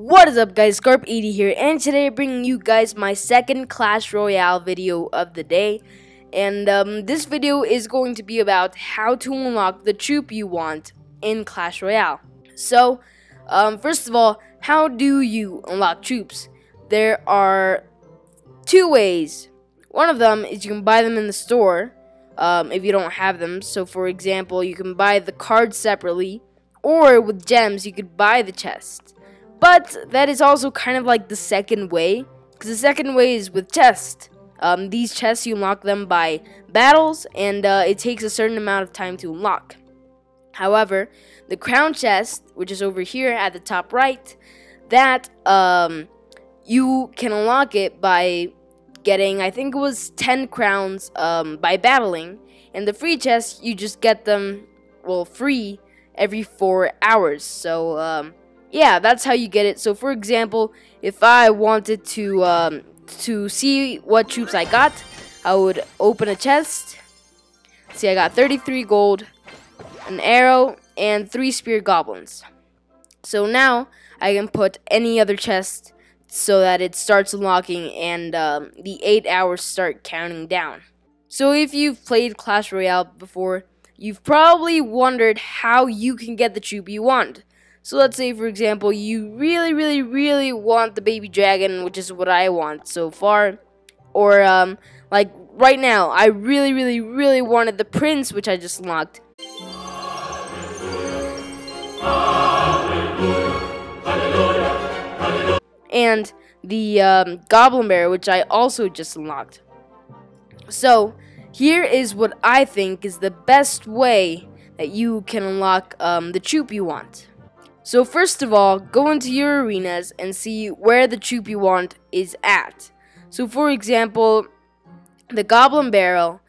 What is up guys, Scarp80 here, and today bringing you guys my second Clash Royale video of the day. And um, this video is going to be about how to unlock the troop you want in Clash Royale. So, um, first of all, how do you unlock troops? There are two ways. One of them is you can buy them in the store um, if you don't have them. So, for example, you can buy the cards separately, or with gems, you could buy the chest. But that is also kind of like the second way, because the second way is with chests. Um, these chests, you unlock them by battles, and uh, it takes a certain amount of time to unlock. However, the crown chest, which is over here at the top right, that um, you can unlock it by getting, I think it was 10 crowns um, by battling. And the free chests, you just get them, well, free every 4 hours. So, um, yeah, that's how you get it. So, for example, if I wanted to um, to see what troops I got, I would open a chest. See, I got 33 gold, an arrow, and three spear goblins. So now I can put any other chest so that it starts unlocking and um, the 8 hours start counting down. So if you've played Clash Royale before, you've probably wondered how you can get the troop you want. So let's say, for example, you really, really, really want the baby dragon, which is what I want so far. Or, um, like, right now, I really, really, really wanted the prince, which I just unlocked. And the um, goblin barrel, which I also just unlocked. So, here is what I think is the best way that you can unlock um, the troop you want. So first of all, go into your arenas and see where the troop you want is at. So for example, the Goblin Barrel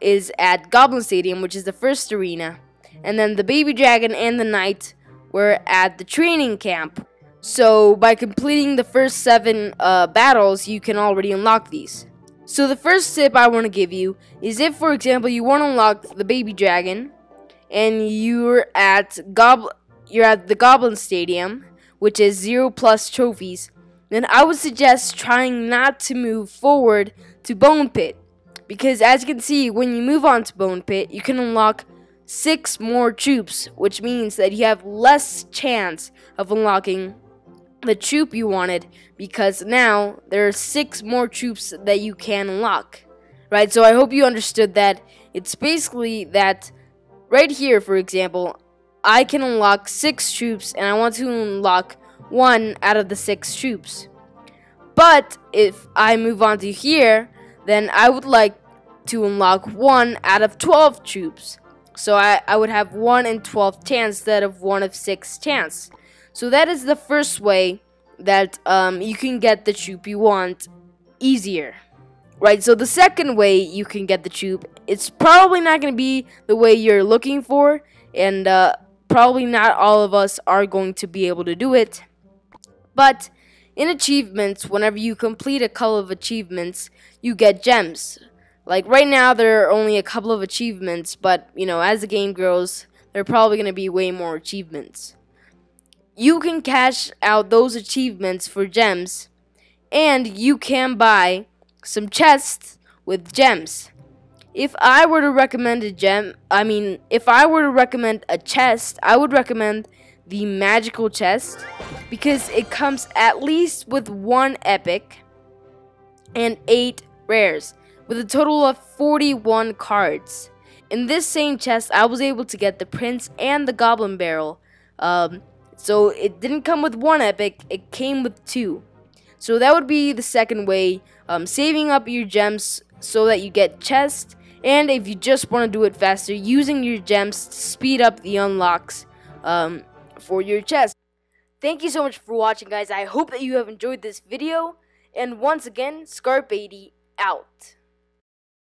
is at Goblin Stadium, which is the first arena. And then the Baby Dragon and the Knight were at the training camp. So by completing the first seven uh, battles, you can already unlock these. So the first tip I want to give you is if, for example, you want to unlock the Baby Dragon, and you're at Goblin you're at the Goblin Stadium, which is 0 plus trophies, then I would suggest trying not to move forward to Bone Pit. Because as you can see, when you move on to Bone Pit, you can unlock 6 more troops, which means that you have less chance of unlocking the troop you wanted because now there are 6 more troops that you can unlock. Right, so I hope you understood that. It's basically that right here, for example, I can unlock six troops and I want to unlock one out of the six troops. But if I move on to here, then I would like to unlock one out of 12 troops. So I, I would have 1 in 12 chance instead of 1 of 6 chance. So that is the first way that um, you can get the troop you want easier. Right, so the second way you can get the troop, it's probably not going to be the way you're looking for. And uh, probably not all of us are going to be able to do it. But in achievements, whenever you complete a couple of achievements, you get gems. Like right now, there are only a couple of achievements, but you know, as the game grows, there are probably going to be way more achievements. You can cash out those achievements for gems, and you can buy some chests with gems if I were to recommend a gem, I mean, if I were to recommend a chest, I would recommend the magical chest because it comes at least with one epic and eight rares with a total of 41 cards. In this same chest, I was able to get the prince and the goblin barrel. Um, so it didn't come with one epic, it came with two. So that would be the second way, um, saving up your gems so that you get chest and if you just want to do it faster, using your gems to speed up the unlocks um, for your chest. Thank you so much for watching, guys. I hope that you have enjoyed this video. And once again, Scarp80 out.